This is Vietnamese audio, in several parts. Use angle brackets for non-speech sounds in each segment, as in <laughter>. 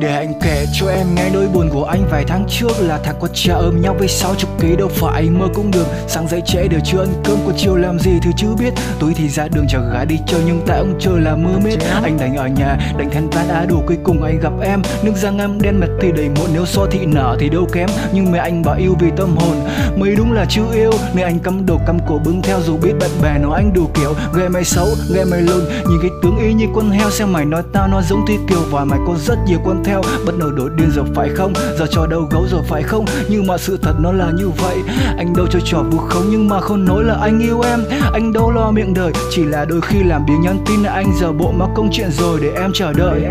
Để anh kể cho em nghe nỗi buồn của anh vài tháng trước Là thằng con cha ôm nhau với sáu chục ký đâu phải mơ cũng được. Sáng dậy trễ để chưa ăn cơm còn chiều làm gì thì chưa biết. Tối thì ra đường chờ gái đi chơi nhưng tại ông trời là mưa mết Anh đành ở nhà, đành than tan á à, đủ cuối cùng anh gặp em. Nước răng em đen mặt thì đầy muộn nếu so thị nở thì đâu kém. Nhưng mẹ anh bảo yêu vì tâm hồn Mấy đúng là chưa yêu. Nên anh cắm đầu cắm cổ bưng theo dù biết bạn bè nó anh đủ kiểu. Ghê mày xấu, ghê mày lùn Nhìn cái tướng y như con heo xem mày nói tao nó giống thi kiều. Và mày có rất nhiều con theo Bất ngờ đổi điên rồi phải không? Giờ cho đâu gấu rồi phải không? Nhưng mà sự thật nó là như vậy. Anh đâu cho trò vu khống nhưng mà không nói là anh yêu em. Anh đâu lo miệng đời Chỉ là đôi khi làm biếng nhắn tin. Là anh giờ bộ mắc công chuyện rồi để em chờ đợi.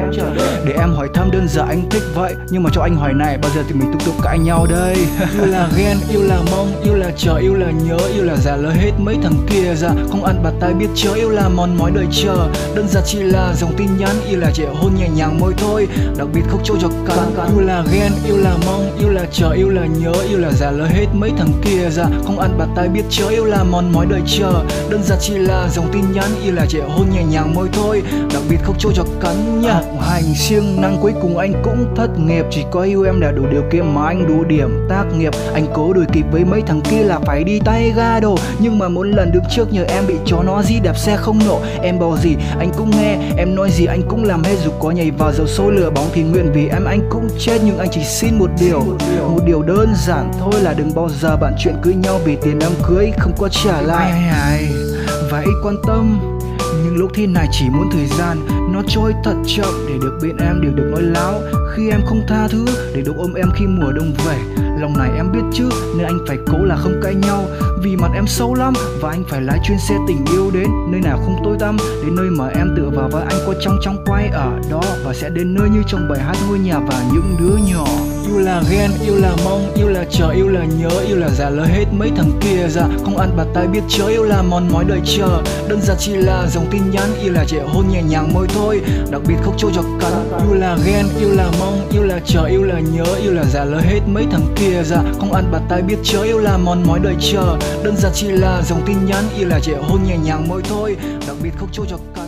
Để em hỏi thăm đơn giản anh thích vậy. Nhưng mà cho anh hỏi này bao giờ thì mình tiếp tục cãi nhau đây? <laughs> Yêu là ghen, yêu là mong, yêu là chờ, yêu là nhớ Yêu là giả lời hết mấy thằng kia ra. Không ăn bạt tay biết chớ yêu là mòn mỏi đợi chờ. Đơn giản chỉ là dòng tin nhắn Yêu là trẻ hôn nhẹ nhàng môi thôi. Đặc biệt không cho cho cả Yêu là ghen, yêu là mong, yêu là chờ, yêu là nhớ Yêu là già lỡ hết mấy thằng kia ra. Không ăn bạc tay biết chớ yêu là mòn mỏi đợi chờ. Đơn giản chỉ là dòng tin nhắn Yêu là trẻ hôn nhẹ nhàng môi thôi. Đặc biệt không chỗ cho cắn nha Hành siêng năng cuối cùng anh cũng thất nghiệp. Chỉ có yêu em là đủ điều kiện mà anh đủ điểm tác nghiệp. Anh cố đuổi kịp với mấy thằng kia là phải đi tay ga đồ. Nhưng mà mỗi lần đứng trước nhờ em bị chó nó di đạp xe không nổ. Em bảo gì? Anh cũng nghe. Em nói gì anh cũng làm hết. Dù có nhảy vào dầu sôi lửa bóng Thì nguyện vì em anh cũng chết. Nhưng anh chỉ xin một điều. Một điều đơn giản thôi là đừng bao giờ bạn chuyện cưới nhau Vì tiền đám cưới không có trả lại. Và ít quan tâm nhưng lúc thế này chỉ muốn thời gian, nó trôi thật chậm để được bên em, đều được nói láo. Khi em không tha thứ, để được ôm em khi mùa đông về. Lòng này em biết chứ nên anh phải cố là không cãi nhau. Vì mặt em xấu lắm, và anh phải lái chuyên xe tình yêu đến nơi nào không tối tăm. Đến nơi mà em tựa vào và anh có trong trong quay ở đó, và sẽ đến nơi như trong bài hát ngôi nhà và những đứa nhỏ yêu là ghen yêu là mong yêu là chờ yêu là nhớ yêu là giả lời hết mấy thằng kia ra không ăn bạt tay biết chớ yêu là mòn mỏi đợi chờ đơn giản chỉ là dòng tin nhắn yêu là trẻ hôn nhẹ nhàng môi thôi đặc biệt không trâu cho cắn yêu là ghen yêu là mong yêu là chờ yêu là nhớ yêu là giả lời hết mấy thằng kia ra không ăn bạt tay biết chớ yêu là mòn mỏi đợi chờ đơn giản chỉ là dòng tin nhắn yêu là trẻ hôn nhẹ nhàng môi thôi đặc biệt không trâu cho cắn